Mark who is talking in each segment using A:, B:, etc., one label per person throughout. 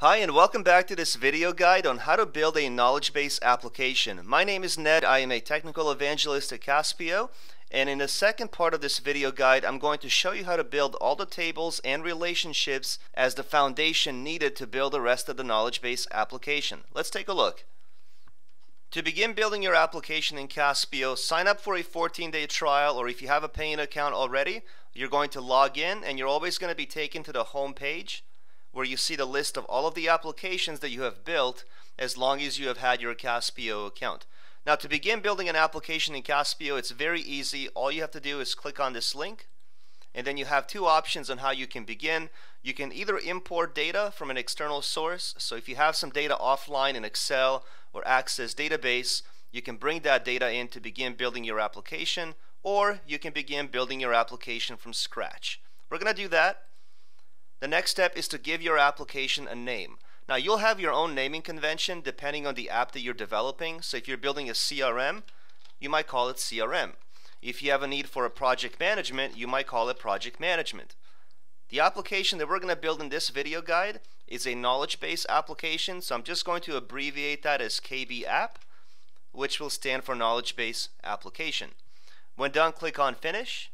A: Hi and welcome back to this video guide on how to build a knowledge base application. My name is Ned, I am a technical evangelist at Caspio and in the second part of this video guide I'm going to show you how to build all the tables and relationships as the foundation needed to build the rest of the knowledge base application. Let's take a look. To begin building your application in Caspio, sign up for a 14-day trial or if you have a paying account already, you're going to log in and you're always going to be taken to the home page where you see the list of all of the applications that you have built as long as you have had your Caspio account. Now to begin building an application in Caspio, it's very easy. All you have to do is click on this link and then you have two options on how you can begin. You can either import data from an external source. So if you have some data offline in Excel or Access database, you can bring that data in to begin building your application or you can begin building your application from scratch. We're going to do that. The next step is to give your application a name. Now you'll have your own naming convention depending on the app that you're developing. So if you're building a CRM, you might call it CRM. If you have a need for a project management, you might call it project management. The application that we're going to build in this video guide is a knowledge base application. So I'm just going to abbreviate that as KB app, which will stand for knowledge base application. When done, click on finish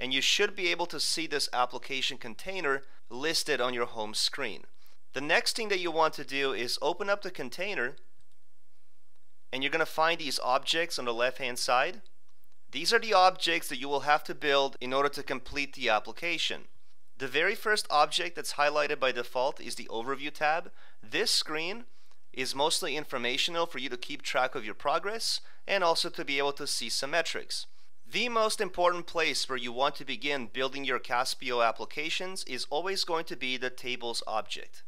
A: and you should be able to see this application container listed on your home screen. The next thing that you want to do is open up the container and you're going to find these objects on the left hand side. These are the objects that you will have to build in order to complete the application. The very first object that's highlighted by default is the Overview tab. This screen is mostly informational for you to keep track of your progress and also to be able to see some metrics. The most important place where you want to begin building your Caspio applications is always going to be the tables object.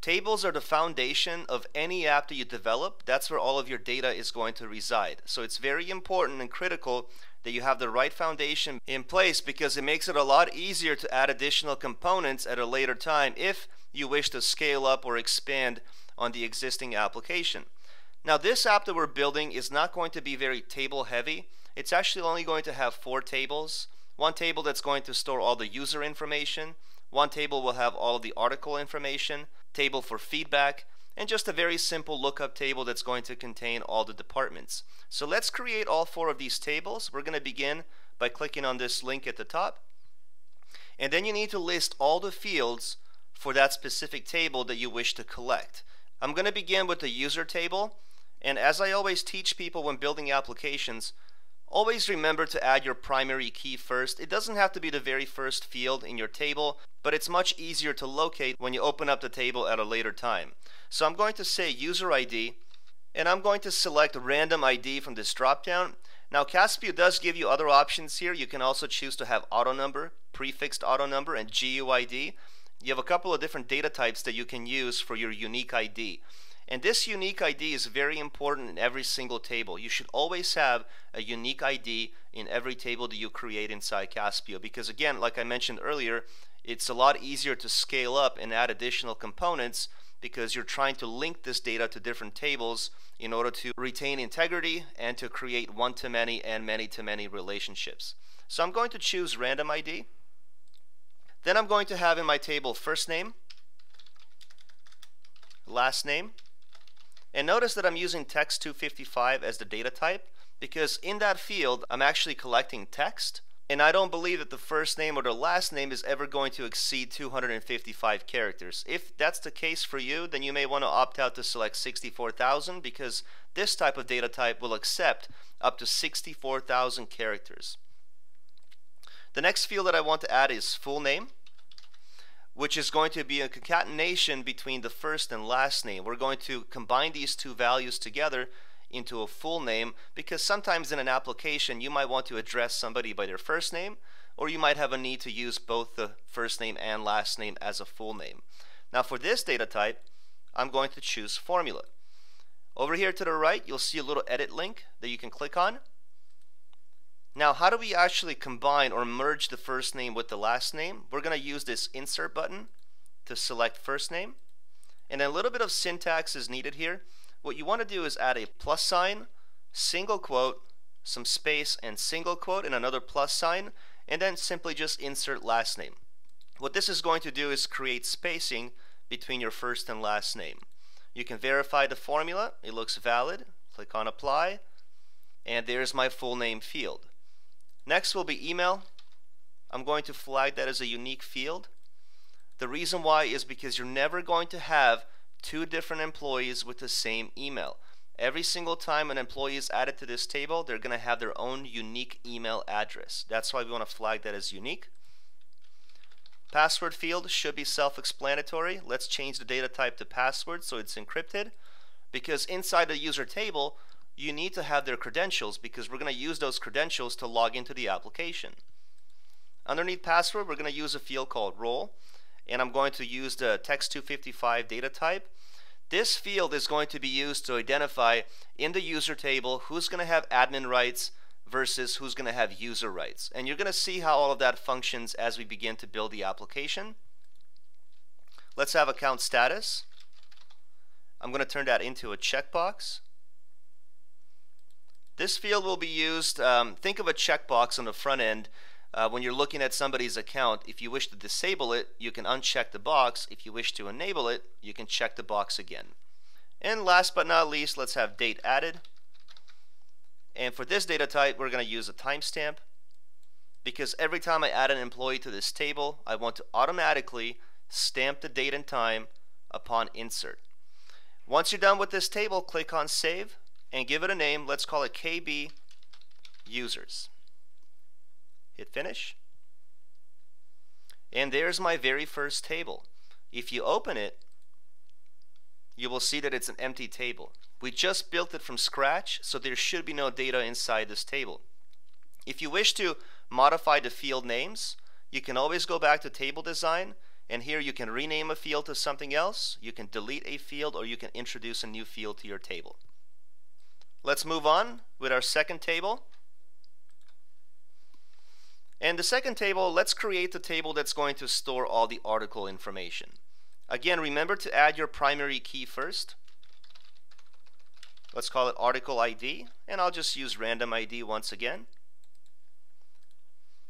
A: Tables are the foundation of any app that you develop. That's where all of your data is going to reside. So it's very important and critical that you have the right foundation in place because it makes it a lot easier to add additional components at a later time if you wish to scale up or expand on the existing application. Now this app that we're building is not going to be very table heavy it's actually only going to have four tables. One table that's going to store all the user information. One table will have all the article information, table for feedback, and just a very simple lookup table that's going to contain all the departments. So let's create all four of these tables. We're going to begin by clicking on this link at the top. And then you need to list all the fields for that specific table that you wish to collect. I'm going to begin with the user table. And as I always teach people when building applications, Always remember to add your primary key first. It doesn't have to be the very first field in your table, but it's much easier to locate when you open up the table at a later time. So I'm going to say user ID, and I'm going to select random ID from this dropdown. Now Caspio does give you other options here. You can also choose to have auto number, prefixed auto number, and GUID. You have a couple of different data types that you can use for your unique ID. And this unique ID is very important in every single table. You should always have a unique ID in every table that you create inside Caspio because again, like I mentioned earlier, it's a lot easier to scale up and add additional components because you're trying to link this data to different tables in order to retain integrity and to create one-to-many and many-to-many relationships. So I'm going to choose random ID. Then I'm going to have in my table first name, last name, and notice that I'm using text 255 as the data type because in that field I'm actually collecting text and I don't believe that the first name or the last name is ever going to exceed 255 characters. If that's the case for you, then you may want to opt out to select 64,000 because this type of data type will accept up to 64,000 characters. The next field that I want to add is full name which is going to be a concatenation between the first and last name. We're going to combine these two values together into a full name because sometimes in an application you might want to address somebody by their first name or you might have a need to use both the first name and last name as a full name. Now for this data type, I'm going to choose formula. Over here to the right, you'll see a little edit link that you can click on. Now, how do we actually combine or merge the first name with the last name? We're going to use this insert button to select first name. And a little bit of syntax is needed here. What you want to do is add a plus sign, single quote, some space, and single quote, and another plus sign, and then simply just insert last name. What this is going to do is create spacing between your first and last name. You can verify the formula. It looks valid. Click on apply. And there's my full name field. Next will be email. I'm going to flag that as a unique field. The reason why is because you're never going to have two different employees with the same email. Every single time an employee is added to this table, they're going to have their own unique email address. That's why we want to flag that as unique. Password field should be self-explanatory. Let's change the data type to password so it's encrypted. Because inside the user table, you need to have their credentials because we're going to use those credentials to log into the application. Underneath password, we're going to use a field called role and I'm going to use the text255 data type. This field is going to be used to identify in the user table who's going to have admin rights versus who's going to have user rights. And you're going to see how all of that functions as we begin to build the application. Let's have account status. I'm going to turn that into a checkbox. This field will be used, um, think of a checkbox on the front end uh, when you're looking at somebody's account, if you wish to disable it, you can uncheck the box. If you wish to enable it, you can check the box again. And last but not least, let's have date added. And for this data type, we're going to use a timestamp because every time I add an employee to this table, I want to automatically stamp the date and time upon insert. Once you're done with this table, click on Save and give it a name. Let's call it KB Users. Hit finish. And there's my very first table. If you open it, you will see that it's an empty table. We just built it from scratch, so there should be no data inside this table. If you wish to modify the field names, you can always go back to table design, and here you can rename a field to something else, you can delete a field, or you can introduce a new field to your table. Let's move on with our second table. And the second table, let's create the table that's going to store all the article information. Again, remember to add your primary key first. Let's call it article ID, and I'll just use random ID once again.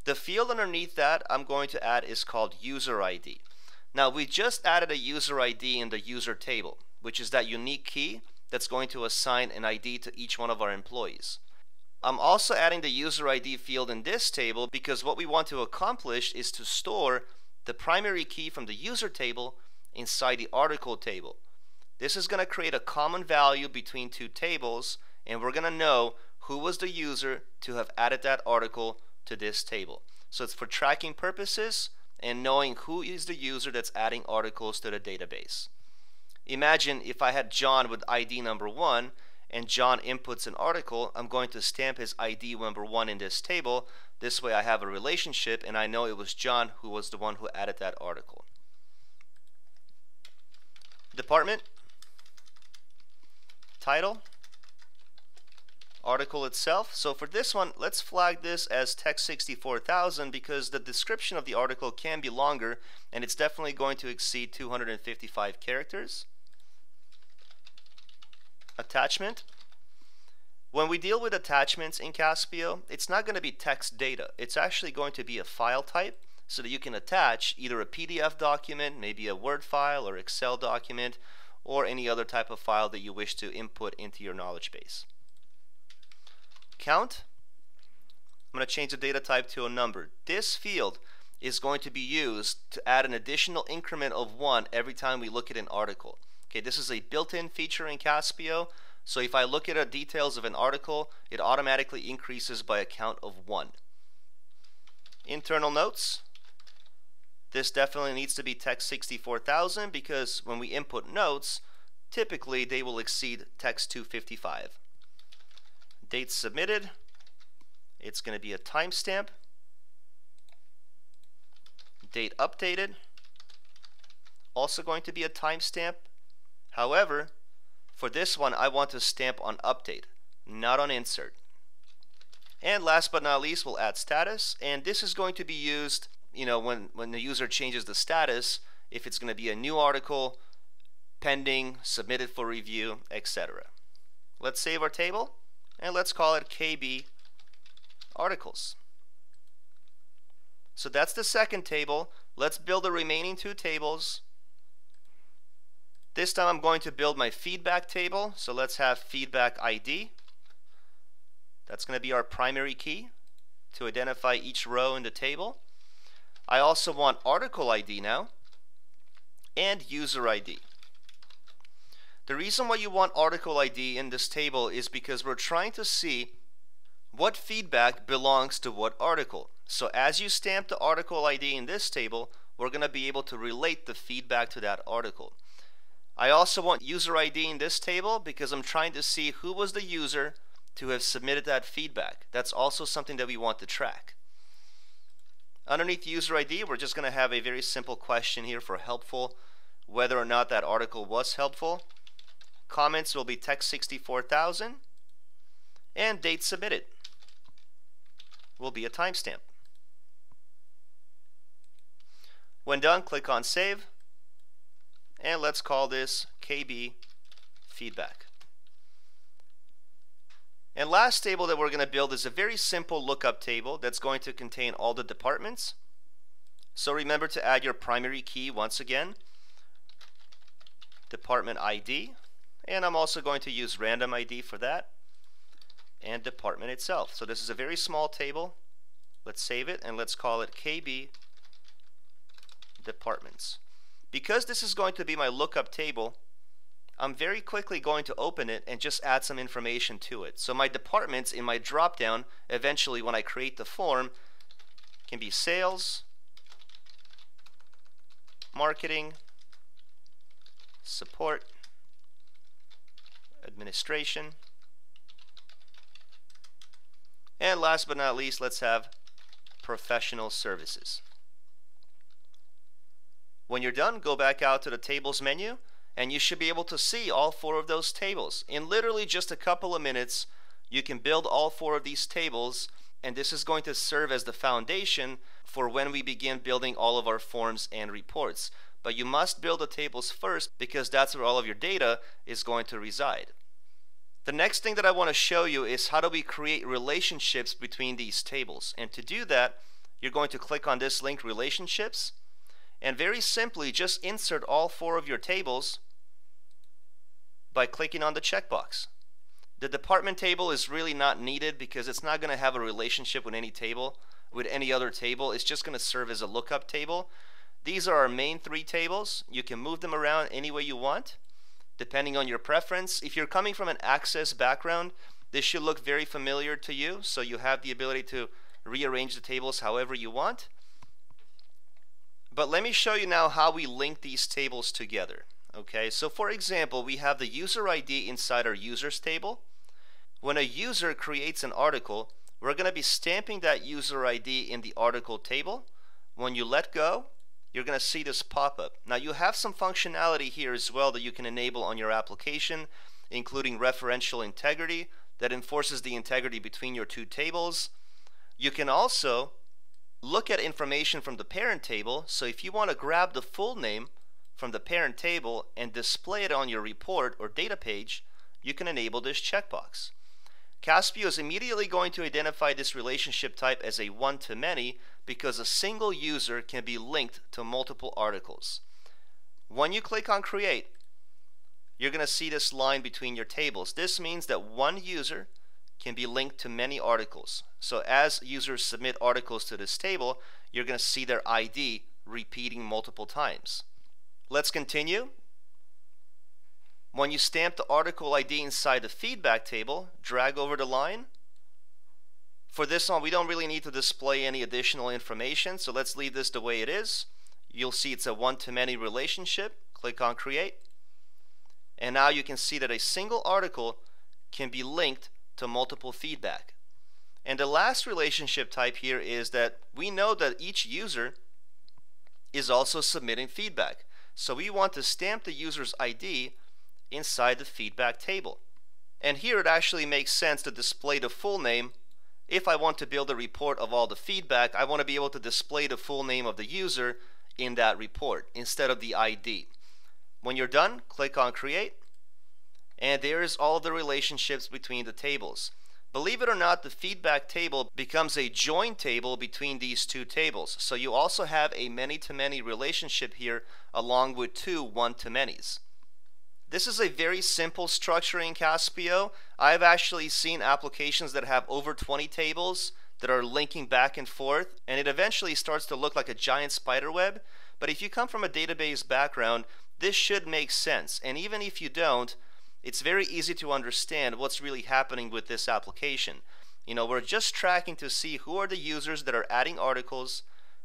A: The field underneath that I'm going to add is called user ID. Now we just added a user ID in the user table, which is that unique key that's going to assign an ID to each one of our employees. I'm also adding the user ID field in this table because what we want to accomplish is to store the primary key from the user table inside the article table. This is going to create a common value between two tables and we're going to know who was the user to have added that article to this table. So it's for tracking purposes and knowing who is the user that's adding articles to the database. Imagine if I had John with ID number 1 and John inputs an article, I'm going to stamp his ID number one in this table. This way I have a relationship and I know it was John who was the one who added that article. Department, title, article itself. So for this one, let's flag this as text 64000 because the description of the article can be longer and it's definitely going to exceed 255 characters attachment. When we deal with attachments in Caspio, it's not going to be text data. It's actually going to be a file type so that you can attach either a PDF document, maybe a Word file or Excel document, or any other type of file that you wish to input into your knowledge base. Count. I'm going to change the data type to a number. This field is going to be used to add an additional increment of 1 every time we look at an article. Okay, this is a built-in feature in Caspio. So if I look at the details of an article, it automatically increases by a count of one. Internal notes. This definitely needs to be text 64000 because when we input notes, typically they will exceed text 255. Date submitted. It's going to be a timestamp. Date updated. Also going to be a timestamp However, for this one, I want to stamp on update, not on insert. And last but not least, we'll add status. And this is going to be used, you know, when, when the user changes the status, if it's going to be a new article, pending, submitted for review, etc. Let's save our table, and let's call it KB articles. So that's the second table. Let's build the remaining two tables This time I'm going to build my feedback table. So let's have feedback ID. That's going to be our primary key to identify each row in the table. I also want article ID now and user ID. The reason why you want article ID in this table is because we're trying to see what feedback belongs to what article. So as you stamp the article ID in this table, we're going to be able to relate the feedback to that article. I also want user ID in this table because I'm trying to see who was the user to have submitted that feedback. That's also something that we want to track. Underneath user ID, we're just going to have a very simple question here for helpful, whether or not that article was helpful. Comments will be text 64,000 and date submitted will be a timestamp. When done, click on Save, and let's call this KB Feedback. And last table that we're going to build is a very simple lookup table that's going to contain all the departments. So remember to add your primary key once again, department ID, and I'm also going to use random ID for that, and department itself. So this is a very small table. Let's save it and let's call it KB departments. Because this is going to be my lookup table, I'm very quickly going to open it and just add some information to it. So my departments in my dropdown, eventually when I create the form, can be sales, marketing, support, administration, and last but not least, let's have professional services. When you're done, go back out to the tables menu and you should be able to see all four of those tables. In literally just a couple of minutes, you can build all four of these tables, and this is going to serve as the foundation for when we begin building all of our forms and reports. But you must build the tables first because that's where all of your data is going to reside. The next thing that I want to show you is how do we create relationships between these tables. And to do that, you're going to click on this link, Relationships, and very simply just insert all four of your tables by clicking on the checkbox. The department table is really not needed because it's not going to have a relationship with any table, with any other table. It's just going to serve as a lookup table. These are our main three tables. You can move them around any way you want, depending on your preference. If you're coming from an Access background, this should look very familiar to you, so you have the ability to rearrange the tables however you want. But let me show you now how we link these tables together. Okay, so for example, we have the user ID inside our users table. When a user creates an article, we're going to be stamping that user ID in the article table. When you let go, you're going to see this pop up. Now you have some functionality here as well that you can enable on your application, including referential integrity that enforces the integrity between your two tables. You can also look at information from the parent table. So if you want to grab the full name from the parent table and display it on your report or data page, you can enable this checkbox. Caspio is immediately going to identify this relationship type as a one-to-many because a single user can be linked to multiple articles. When you click on Create, you're going to see this line between your tables. This means that one user can be linked to many articles. So as users submit articles to this table, you're going to see their ID repeating multiple times. Let's continue. When you stamp the article ID inside the feedback table, drag over the line. For this one, we don't really need to display any additional information, so let's leave this the way it is. You'll see it's a one-to-many relationship. Click on Create. And now you can see that a single article can be linked to multiple feedback. And the last relationship type here is that we know that each user is also submitting feedback. So we want to stamp the user's ID inside the feedback table. And here it actually makes sense to display the full name. If I want to build a report of all the feedback, I want to be able to display the full name of the user in that report instead of the ID. When you're done, click on Create, and there is all the relationships between the tables. Believe it or not, the feedback table becomes a join table between these two tables. So you also have a many-to-many -many relationship here along with two one-to-manys. This is a very simple structure in Caspio. I've actually seen applications that have over 20 tables that are linking back and forth, and it eventually starts to look like a giant spider web. But if you come from a database background, this should make sense. And even if you don't, it's very easy to understand what's really happening with this application. You know, we're just tracking to see who are the users that are adding articles,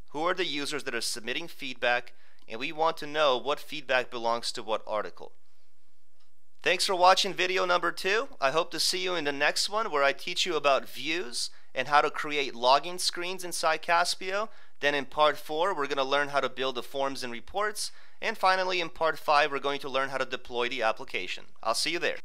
A: who are the users that are submitting feedback, and we want to know what feedback belongs to what article. Thanks for watching video number two. I hope to see you in the next one where I teach you about views and how to create login screens inside Caspio. Then in part four, we're going to learn how to build the forms and reports. And finally, in part 5, we're going to learn how to deploy the application. I'll see you there.